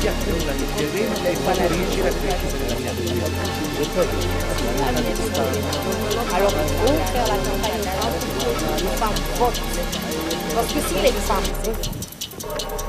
ti attenga l'evento e far riuscire a crescere la mia vita. Alors, pour faire la campagne, il faut un vote. Parce que s'il est femme,